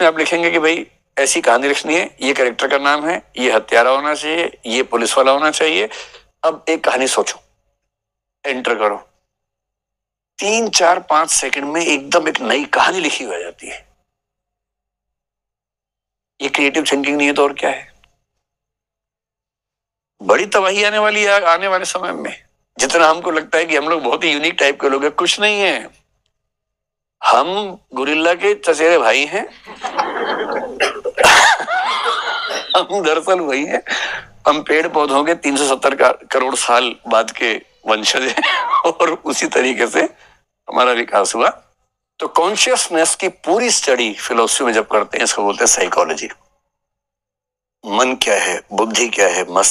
उसमें आप लिखेंगे कि भाई, ऐसी कहानी लिखनी है, ये कैरेक्टर का नाम है, ये हत्यारा होना चाहिए, ये पुलिस वाला होना चाहिए। अब एक कहानी सोचो। एंटर करो। तीन, चार, पाँच सेकंड में एकदम एक नई कहानी लिखी हो जाती है। ये क्रिएटिव थिंकिंग नहीं है तो और क्या है? बड़ी तबाही आने वाली है, आने वाले समय में। जितना हमको लगता है कि हम लोग बहुत ही यूनिक टाइप के लोग हैं, कुछ नहीं है। हम गुरिल्ला के चचेरे भाई हैं। हम दरअसल वही हैं। हम पेड़ पौधों के 370 करोड़ साल बाद के वंशज हैं और उसी तरीके से हमारा विकास हुआ। तो कॉन्शियसनेस की पूरी स्टडी फिलोसफी में जब करते हैं, इसको बोलते हैं साइकोलॉजी मन क्या है? बुद्धि क्या है? मस्त